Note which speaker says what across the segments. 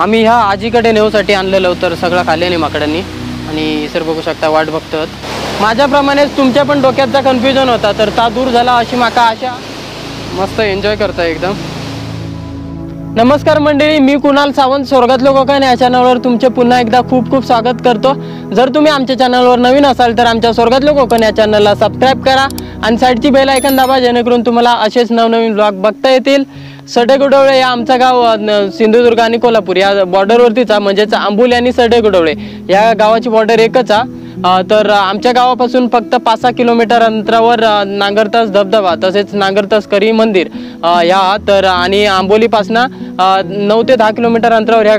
Speaker 1: आम्ही ह्या आजीकडे नेऊसाठी आणलेलं तर सगळं खाल्ल्याने माकडांनी. आणि सर बघू शकता वाट बघतात. माझ्याप्रमाणेच तुमच्या पण डोक्यातचा कन्फ्युजन होता तर ता दूर झाला अशी माका आशा. मस्त एन्जॉय करता एकदम. नमस्कार मंडळी मी कुणाल सावंत स्वर्गातलो कोकण या चॅनलवर तुमचे पुन्हा एकदा खूप खूप स्वागत करतो. जर तुम्ही आमच्या चॅनलवर नवीन असाल तर आमच्या स्वर्गातलो कोकण या चॅनलला सबस्क्राईब करा. आणि साईडची बेल ऐकन दाबा जेणेकरून तुम्हाला असेच नवनवीन ब्लॉग बघता येतील. सडेगुडवळे या आमचं गाव न- सिंधुदुर्ग आणि कोल्हापूर या बॉर्डरवरतीचा म्हणजेच आंबोली आणि सडेगुडवळे. या गावाची बॉर्डर एकच आहे. तर आमच्या गावापासून फक्त पाच सहा किलोमीटर अंतरावर नांगरतास धबधबा तसेच नांगरतास करी मंदिर ह्या तर आणि आंबोलीपासनं नऊ ते दहा किलोमीटर अंतरावर ह्या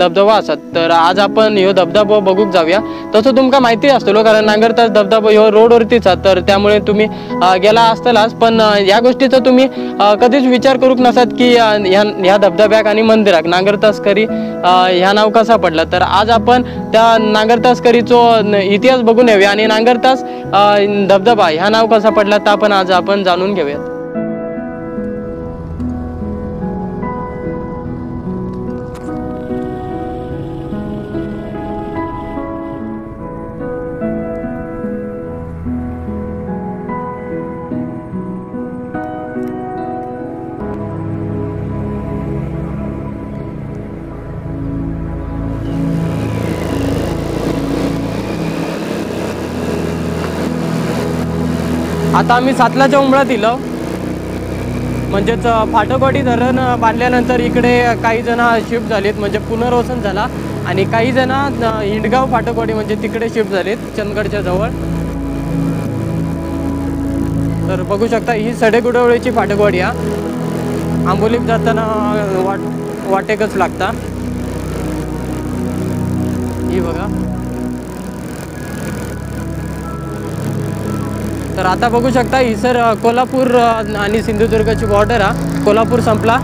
Speaker 1: धबधबा असतात तर आज आपण ह्यो धबधबा बघूक जाऊया. तसं तुमका माहिती असतो कारण नांगरतास धबधबा ह्यो रोडवरतीच तर त्यामुळे तुम्ही गेला असतालाच पण या गोष्टीचा तुम्ही कधीच विचार करूक नसत की ह्या ह्या धबधब्याक आणि मंदिराक नांगरतास करी ह्या नाव कसा पडला? तर आज आपण त्या नांगरतास करीचो इतिहास बघून येऊया. आणि नांगरतास धबधबा ह्या नाव कसा पडला तर आपण आज आपण जाणून घेऊयात. आता आम्ही सातलाच्या उंबळा दिलं म्हणजेच अ, धरण बांधल्यानंतर इकडे काही जण शिफ्ट झालेत म्हणजे पुनर्वसन झाला आणि काही जण हिंडगाव फाटकवाडी म्हणजे तिकडे शिफ्ट झालेत चंदगडच्या जवळ. तर बघू शकता ही सडेगुडवळीची फाटकवाडी हा. आंबोलीत जाताना वाट वाटेकच लागता. ही बघा. तर आता बघू शकता ही सर कोल्हापूर आणि सिंधुदुर्गची बॉर्डर हा कोल्हापूर संपला.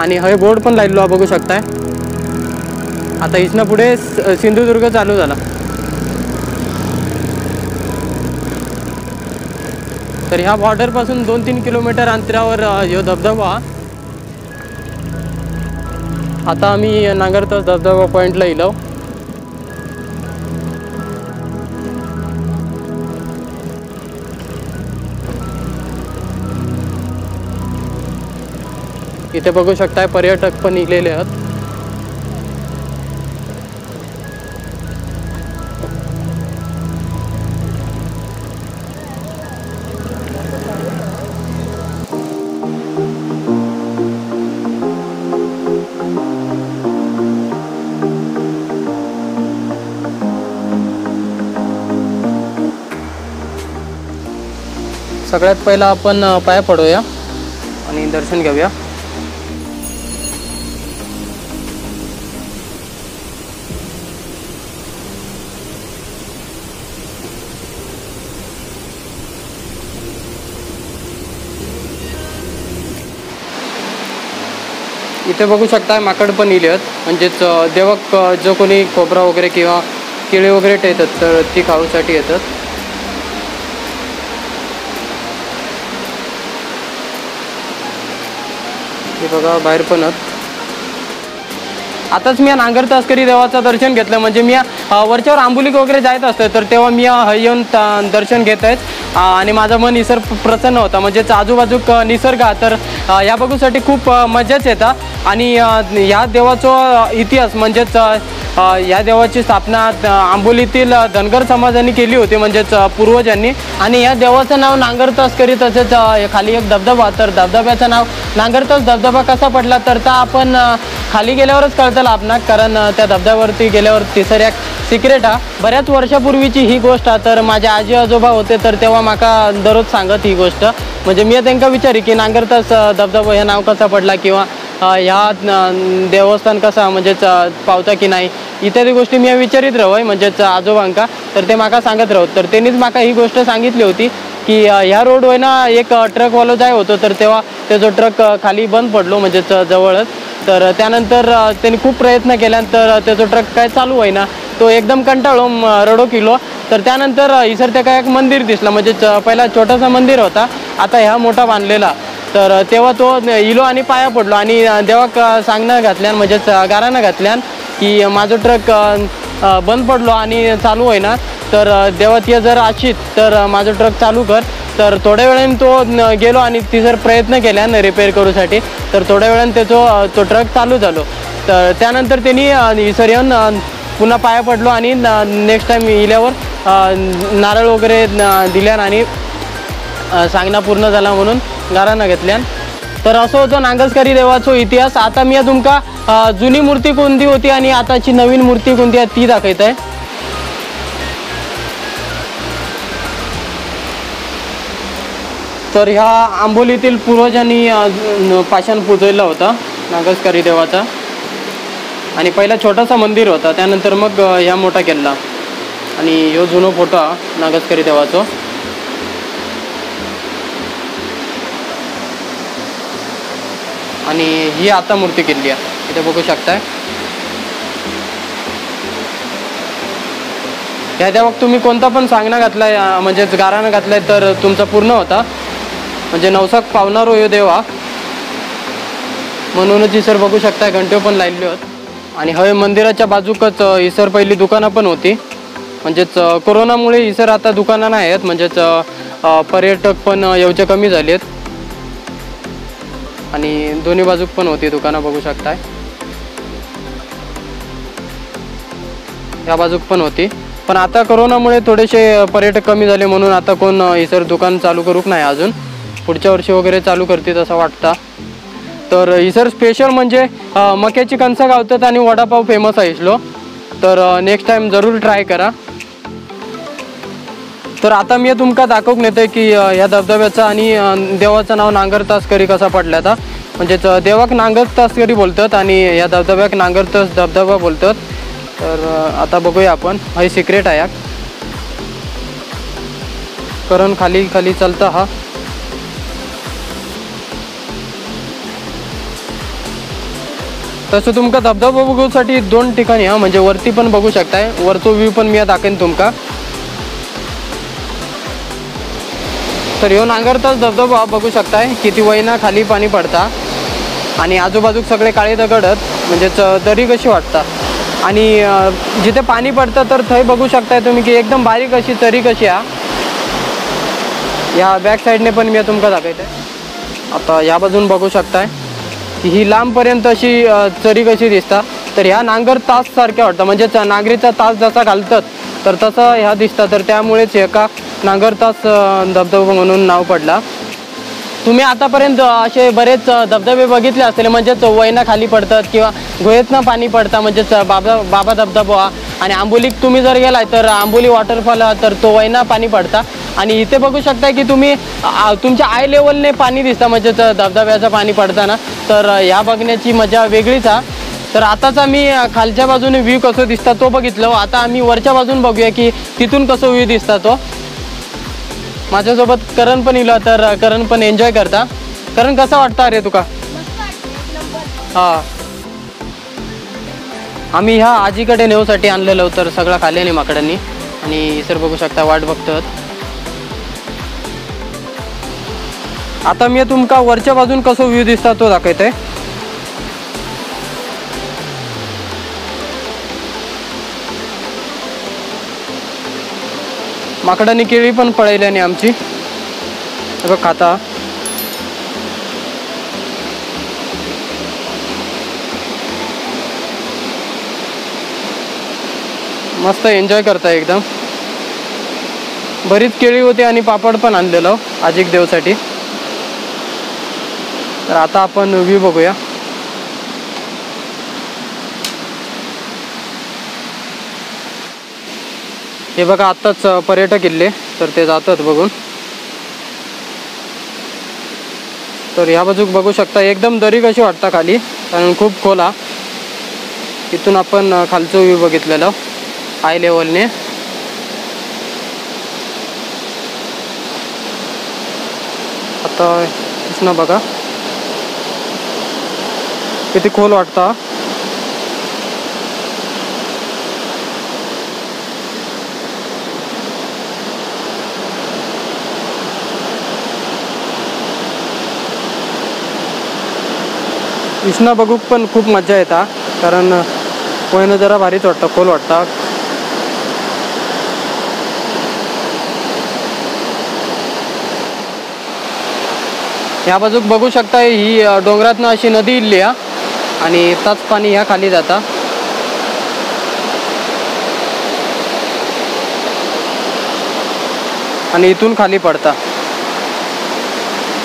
Speaker 1: आणि हे बोर्ड पण लायलो हा बघू शकताय. आता इथनं पुढे सिंधुदुर्ग चालू झाला. तर ह्या बॉर्डरपासून दोन तीन किलोमीटर अंतरावर अ, ह्यो धबधबा. आता आम्ही नांगरतास धबधबा पॉईंटला येलो इथे बघू शकताय पर्यटक पण इलेले आहेत. सगळ्यात पहिला आपण पाय पाया पडूया आणि दर्शन घेऊया. इथे बघू शकता माकड पण इले आहेत. म्हणजेच देवक जो कोणी खोबरा वगैरे किंवा केळी वगैरे येतात तर ती खाऊसाठी येतात. हे बघा बाहेर पण आहेत. आताच मी नांगर तस्करी देवाचं दर्शन घेतलं. म्हणजे मी वरच्यावर आंबोली वगैरे जायत असतं तर तेव्हा मी येऊन दर्शन घेत आहेत. आणि माझं मन निसर्ग प्रसन्न होता. म्हणजेच आजूबाजूक निसर्ग तर या बघूसाठी खूप मजाच येतात आणि ह्या देवाचा इतिहास म्हणजेच या देवाची स्थापना आंबोलीतील धनगर समाजाने केली होती म्हणजेच पूर्वजांनी. आणि या देवाचं नाव नांगर तस्करी तसेच खाली एक धबधबा तर धबधब्याचं नाव नांगरतस धबधबा कसा पडला तर ता आपण खाली गेल्यावरच कळतं आपणाक कारण त्या धबधब्यावरती गेल्यावर तिसऱ्या सिक्रेट हा. बऱ्याच वर्षापूर्वीची ही गोष्ट तर माझे आजी आजोबा होते तर तेव्हा माका दररोज सांगत ही गोष्ट. म्हणजे मी त्यांना विचारी की नांगरतास धबधबा हे नाव कसा पडला किंवा ह्या देवस्थान कसा म्हणजेच पावता की नाही इत्यादी गोष्टी मी विचारित आहे म्हणजेच आजोबांका. तर ते माका सांगत राहत तर त्यांनीच माका ही गोष्ट सांगितली होती की ह्या रोडवर ना एक ट्रकवालो जाय होतो. तर तेव्हा त्याचा ट्रक खाली बंद पडलो म्हणजेच जवळच. तर त्यानंतर त्यांनी खूप प्रयत्न केल्यानंतर त्याचा ट्रक काय चालू आहे ना तो एकदम कंटाळो रडो किलो. तर त्यानंतर इसर त्या काय एक मंदिर दिसलं म्हणजे च- पहिला छोटासा मंदिर होता. आता ह्या मोठा बांधलेला. तर तेव्हा तो इलो आणि पाया पडलो आणि देवाक सांगणं घातल्यान म्हणजेच गारानं घातल्यान की माझं ट्रक बंद पडलो आणि चालू होईना. तर देवा ती जर आशीत तर माझं ट्रक चालू कर. तर थोड्या वेळाने तो गेलो आणि ती जर प्रयत्न केला रिपेअर करूसाठी तर थोड्या वेळाने त्याचो तो ट्रक चालू झालो. तर त्यानंतर त्यांनी अ, येऊन पुन्हा पाया पडलो आणि नेक्स्ट टाईम इल्यावर नारळ वगैरे दिल्यान आणि सांगणं पूर्ण झाला म्हणून घरानं घेतल्यान. तर असं होतं नांगसकरी देवाचो इतिहास आता मी तुमका जुनी मूर्ती कोणती होती आणि आताची नवीन मूर्ती कोणती आहे ती दाखवत आहे तर ह्या आंबोलीतील पूर्वजांनी पाषाण पुजवला होतं नागसकरी देवाचा. आणि पहिला छोटासा मंदिर होता त्यानंतर मग ह्या मोठा केला. आणि ह्यो जुनो फोटो हा नागसकरी देवाचो. आणि ही आता मूर्ती केली आहे. इथे बघू शकताय. ह्या मग तुम्ही कोणता पण सांगणं घातलाय म्हणजेच गारानं घातलाय तर तुमचा पूर्ण होता. म्हणजे नवसाक पावणार हो देवा. म्हणूनच इसर बघू शकताय घंटे पण लायले होत आणि हवे मंदिराच्या बाजूकच इसर पहिली दुकानं पण होती. म्हणजेच कोरोनामुळे कोरोनामुळे इसर आता दुकानं नाही आहेत. म्हणजेच पर्यटक पण येऊचे कमी झाले आहेत आणि दोन्ही बाजूक पण होती दुकानं बघू शकताय. या बाजूक पण होती. पण आता करोनामुळे थोडेसे पर्यटक कमी झाले म्हणून आता कोण इतर दुकान चालू करूक नाही अजून. पुढच्या वर्षी वगैरे चालू करतील असं वाटतं. तर इसर स्पेशल म्हणजे मक्याची कणसं गावतात आणि वडापाव फेमस आहे इथलो. तर नेक्स्ट टाइम जरूर ट्राय करा. तर आता मी तुमका दाखवूक नेतोय की या ह्या धबधब्याचं आणि देवाचं नाव नांगर तासकरी कसा पडला आता. म्हणजेच देवाक नांगर तासकरी बोलतात आणि ह्या धबधब्याक नांगर तास धबधबा बोलतात. तर आता बघूया आपण. हे सिक्रेट आहे याक कारण खाली खाली चलता हा. तसं तुमका धबधबा बघूसाठी दोन ठिकाणी हा. म्हणजे वरती पण बघू शकताय. वरचो व्ह्यू पण मी दाखवेन तुमका. तर ह्यो नांगरताच धबधबा बघू शकताय. किती वयना खाली पाणी पडता. आणि आजूबाजूक सगळे काळे दगडत म्हणजेच दरी कशी वाटतात. आणि जिथे पाणी पडतं तर थंय बघू शकताय तुम्ही की एकदम बारीक अशी तरी कशी हा. या बॅक साईडने पण मी तुमका दाखवते. आता या बाजून बघू शकताय. की ही लांबपर्यंत अशी चरी कशी दिसता. तर ह्या नांगर तास सारख्या वाटतं म्हणजेच नांगरीचा तास जसा घालतात तर तसं ह्या दिसता तर त्यामुळेच एका नांगरताच धबधबा म्हणून नाव पडला. तुम्ही आतापर्यंत असे बरेच धबधबे बघितले असतील म्हणजेच वयना खाली पडतात किंवा गुहेतनं पाणी पडतं म्हणजेच बाबा बाबा धबधबा आणि आंबोलीत तुम्ही जर गेलाय तर आंबोली वॉटरफॉल तर तो वयना पाणी पडता. आणि इथे बघू शकता की तुम्ही तुमच्या आय लेवलने पाणी दिसतं म्हणजेच धबधब्याचं पाणी पडताना. तर ह्या बघण्याची मजा वेगळीच आहे तर आताच आम्ही खालच्या बाजूने व्ह्यू कसं दिसता तो बघितलं. आता आम्ही वरच्या बाजून बघूया की तिथून कसं व्ह्यू दिसता तो. माझ्यासोबत करण पण इलो तर करण पण एन्जॉय करता. करण कसं वाटतं अरे तुका? हा. आम्ही ह्या आजीकडे नेऊसाठी आणलेलो तर सगळं खाल्ले नाही माकडांनी. आणि सर बघू शकता वाट बघतात. आता मी तुमका वरच्या बाजून कसं व्ह्यू दिसता तो दाखवते माकडांनी केळी पण पळयल्याने आमची. बघ खाता. मस्त एन्जॉय करताय एकदम. बरीच केळी होती आणि पापड पण आणलेलं आजिक देवसाठी. तर आता आपण व्ह्यू बघूया. हे बघा आत्ताच पर्यटक किल्ले तर ते जातात बघून. तर ह्या बाजूक बघू शकता एकदम दरी कशी वाटता खाली कारण खूप खोल. हा इथून आपण खालचं व्ह्यू बघितलेलं हाय लेवलने आता इथनं बघा. किती खोल वाटता कृष्णा बघूक पण खूप मजा येता कारण पोयनं जरा भारीच वाटतं खोल वाटतं. ह्या बाजूक बघू शकता ही डोंगरातनं अशी नदी इल्ली हा. आणि ताच पाणी ह्या खाली जाता. आणि इथून खाली पडता.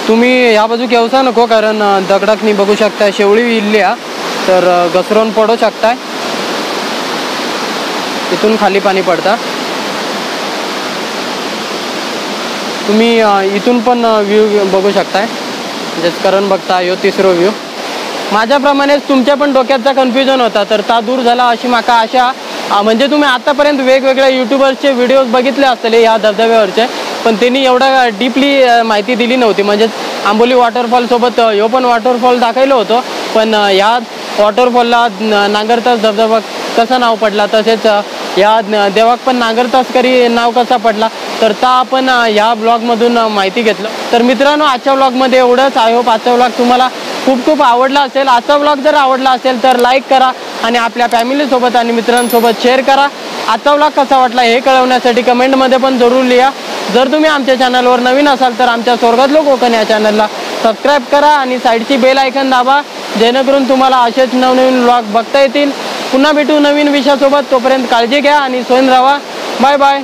Speaker 1: तुम्ही ह्या बाजूक येवचा नको कारण अ, बघू शकता शेवळी इल्ली हा तर घसरून पडू शकताय. इथून खाली पाणी पडता. तुम्ही इथून पण व्ह्यू बघू शकताय. म्हणजेच करण बघता यो तिसरो व्ह्यू माझ्याप्रमाणेच तुमच्या पण डोक्यातचा कन्फ्युजन होता तर ता दूर झाला अशी माका आशा. म्हणजे तुम्ही आतापर्यंत वेगवेगळ्या युट्यूबर्सचे व्हिडिओज बघितले असतले या धबधब्यावरचे. पण त्यांनी एवढा डीपली माहिती दिली नव्हती. म्हणजेच आंबोली वॉटरफॉलसोबत यो पण वॉटरफॉल दाखवलं होतं. पण ह्या वॉटरफॉलला नांगरतास धबधबा कसं नाव पडला? तसेच या देवाक पण नांगरतास करी नाव कसा पडला? तर ता आपण ह्या ब्लॉगमधून माहिती घेतलं. तर मित्रांनो आजच्या ब्लॉगमध्ये एवढंच. आय होप आजचा ब्लॉग तुम्हाला खूप खूप आवडला असेल. आजचा ब्लॉग जर आवडला असेल तर लाईक करा आणि आपल्या फॅमिलीसोबत आणि मित्रांसोबत शेअर करा. आजचा ब्लॉग कसा वाटला हे कळवण्यासाठी कमेंटमध्ये पण जरूर लिहा. जर तुम्ही आमच्या चॅनलवर नवीन असाल तर आमच्या स्वर्गातलो कोकण या चॅनलला सबस्क्राईब करा आणि साईडची बेल आयकन दाबा जेणेकरून तुम्हाला असेच नवनवीन ब्लॉग बघता येतील. पुन्हा भेटू नवीन विषयासोबत. तोपर्यंत काळजी घ्या आणि सोयन राहा. Bye bye